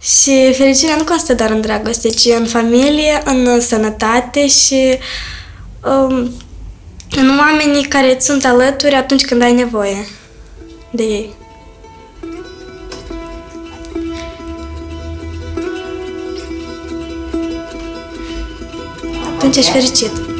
Și fericirea nu constă doar în dragoste, ci în familie, în sănătate și um, în oamenii care îți sunt alături atunci când ai nevoie de ei. Atunci ești fericit.